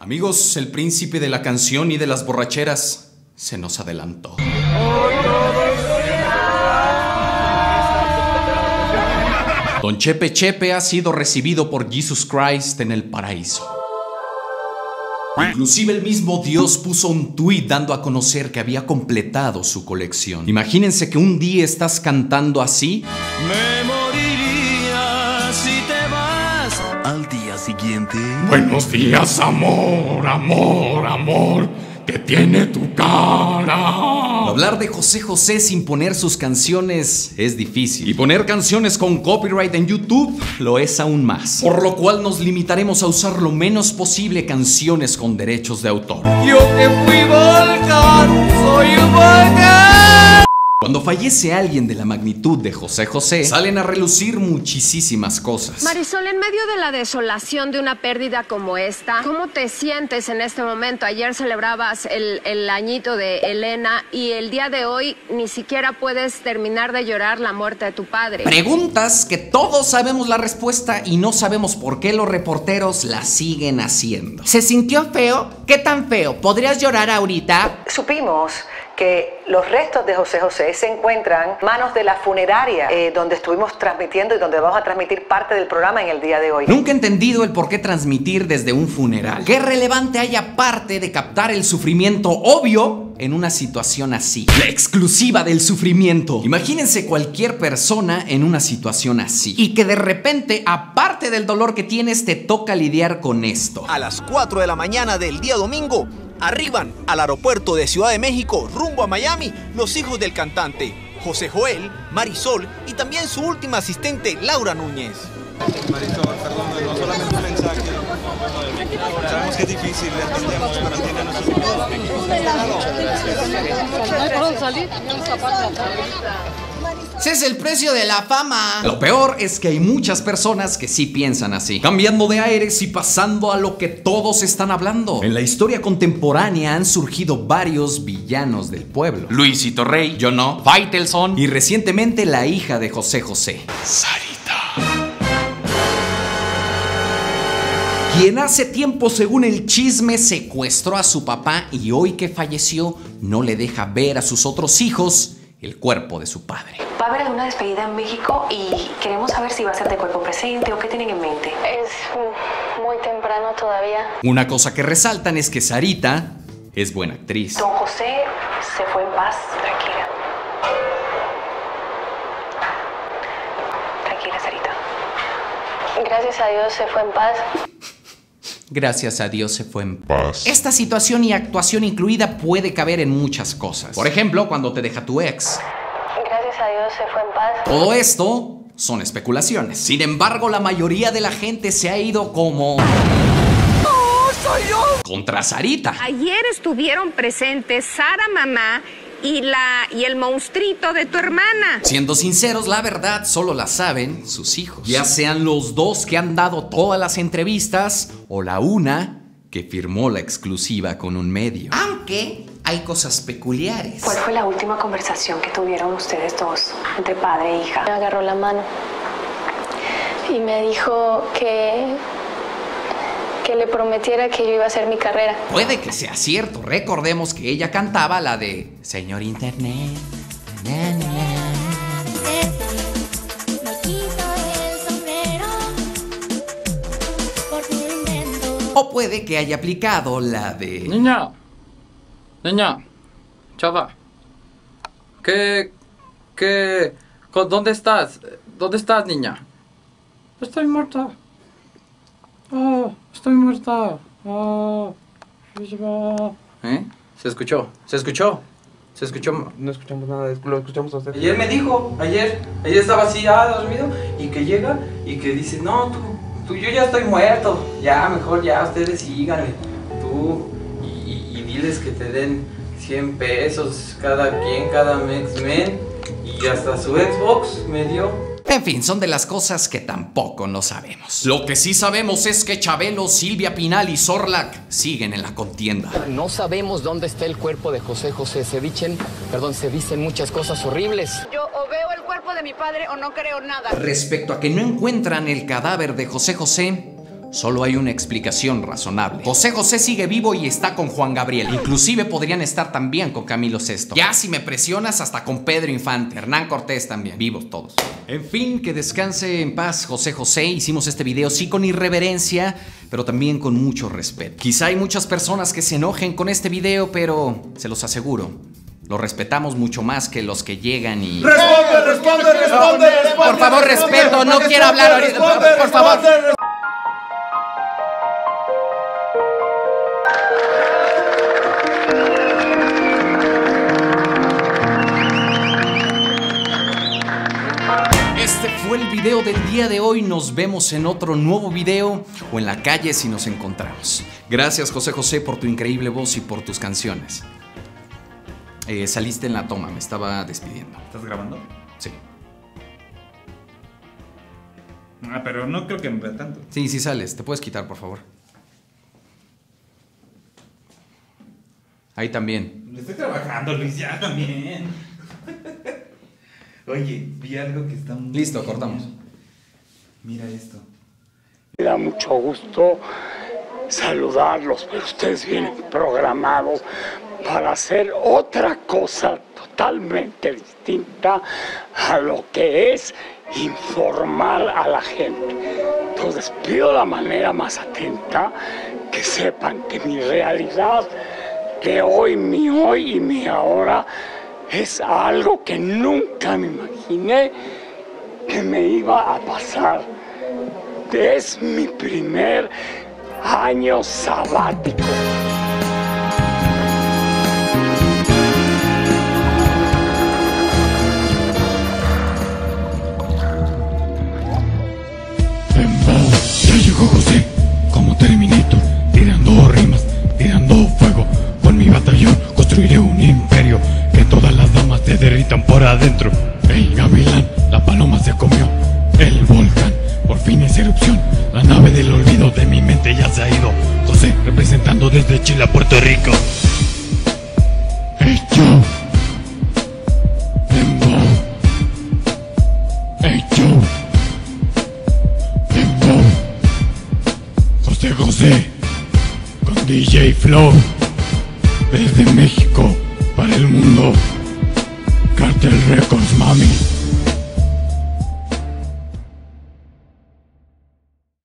Amigos, el príncipe de la canción y de las borracheras se nos adelantó. Don Chepe Chepe ha sido recibido por Jesus Christ en el paraíso. Inclusive el mismo Dios puso un tuit dando a conocer que había completado su colección. Imagínense que un día estás cantando así. Me Buenos días, amor, amor, amor, que tiene tu cara. Hablar de José José sin poner sus canciones es difícil. Y poner canciones con copyright en YouTube lo es aún más. Por lo cual nos limitaremos a usar lo menos posible canciones con derechos de autor. Yo que fui volcán, soy un volcán. Cuando fallece alguien de la magnitud de José José, salen a relucir muchísimas cosas. Marisol, en medio de la desolación de una pérdida como esta, ¿cómo te sientes en este momento? Ayer celebrabas el, el añito de Elena y el día de hoy ni siquiera puedes terminar de llorar la muerte de tu padre. Preguntas que todos sabemos la respuesta y no sabemos por qué los reporteros la siguen haciendo. ¿Se sintió feo? ¿Qué tan feo? ¿Podrías llorar ahorita? Supimos que los restos de José José se encuentran en manos de la funeraria eh, donde estuvimos transmitiendo y donde vamos a transmitir parte del programa en el día de hoy. Nunca he entendido el por qué transmitir desde un funeral. Qué relevante haya parte de captar el sufrimiento obvio en una situación así. La exclusiva del sufrimiento. Imagínense cualquier persona en una situación así. Y que de repente, aparte del dolor que tienes, te toca lidiar con esto. A las 4 de la mañana del día domingo, arriban al aeropuerto de Ciudad de México rumbo a Miami los hijos del cantante José Joel, Marisol y también su última asistente Laura Núñez. Marisol, perdón, no solamente un mensaje. Sabemos que es difícil, le entendemos, pero tiene Ese es el precio de la fama. Lo peor es que hay muchas personas que sí piensan así, cambiando de aires y pasando a lo que todos están hablando. En la historia contemporánea han surgido varios villanos del pueblo. Luisito Rey, yo no, Faitelson y recientemente la hija de José José, Sarita. Quien hace tiempo, según el chisme, secuestró a su papá y hoy que falleció, no le deja ver a sus otros hijos el cuerpo de su padre. Va a haber una despedida en México y queremos saber si va a ser de cuerpo presente o qué tienen en mente. Es muy temprano todavía. Una cosa que resaltan es que Sarita es buena actriz. Don José se fue en paz. Tranquila. Tranquila, Sarita. Gracias a Dios se fue en paz. Gracias a Dios se fue en Paz. Esta situación y actuación incluida puede caber en muchas cosas. Por ejemplo, cuando te deja tu ex. Gracias a Dios se fue en paz. Todo esto son especulaciones. Sin embargo, la mayoría de la gente se ha ido como... Contra Sarita. Ayer estuvieron presentes Sara Mamá y, la, y el monstruito de tu hermana. Siendo sinceros, la verdad solo la saben sus hijos. Ya sean los dos que han dado todas las entrevistas o la una que firmó la exclusiva con un medio. Aunque hay cosas peculiares. ¿Cuál fue la última conversación que tuvieron ustedes dos, entre padre e hija? Me agarró la mano y me dijo que que le prometiera que yo iba a hacer mi carrera. Puede que sea cierto. Recordemos que ella cantaba la de Señor Internet. na, na. O puede que haya aplicado la de... Niña, niña, chava, ¿qué, qué, dónde estás? ¿Dónde estás, niña? Estoy muerta. Oh, estoy muerta. Oh, ¿Eh? Se escuchó, se escuchó, se escuchó. No escuchamos nada, lo escuchamos a usted. Ayer me dijo, ayer, ayer estaba así, ah, dormido, y que llega y que dice, no, tú, tú, yo ya estoy muerto, ya, mejor ya, ustedes síganle, tú, y, y- y diles que te den 100 pesos cada quien, cada X-Men, y hasta su Xbox me dio. En fin, son de las cosas que tampoco no sabemos. Lo que sí sabemos es que Chabelo, Silvia Pinal y Zorlac siguen en la contienda. No sabemos dónde está el cuerpo de José José. Se dicen, perdón, se dicen muchas cosas horribles. Yo o veo el cuerpo de mi padre o no creo nada. Respecto a que no encuentran el cadáver de José José, Solo hay una explicación razonable. José José sigue vivo y está con Juan Gabriel. Inclusive podrían estar también con Camilo VI. Ya si me presionas hasta con Pedro Infante, Hernán Cortés también. Vivos todos. En fin, que descanse en paz José José. Hicimos este video sí con irreverencia, pero también con mucho respeto. Quizá hay muchas personas que se enojen con este video, pero se los aseguro. Lo respetamos mucho más que los que llegan y... Responde, responde, responde, responde. Por favor, respeto, no quiero hablar ahorita. Por, por favor. Fue el video del día de hoy. Nos vemos en otro nuevo video o en la calle si nos encontramos. Gracias José José por tu increíble voz y por tus canciones. Eh, saliste en la toma, me estaba despidiendo. ¿Estás grabando? Sí. Ah, pero no creo que me vea tanto. Sí, sí sales. ¿Te puedes quitar, por favor? Ahí también. Estoy trabajando, Luis, ya también. Oye, vi algo que está muy Listo, genial. cortamos. Mira esto. Me da mucho gusto saludarlos, pero ustedes vienen programados para hacer otra cosa totalmente distinta a lo que es informar a la gente. Entonces pido la manera más atenta que sepan que mi realidad de hoy, mi hoy y mi ahora es algo que nunca me imaginé que me iba a pasar. Es mi primer año sabático. Ya llegó mente ya se ha ido. José, representando desde Chile a Puerto Rico. Dembow. Hey Joe. Dembow. José José con DJ Flow desde México para el mundo. Cartel Records, mami.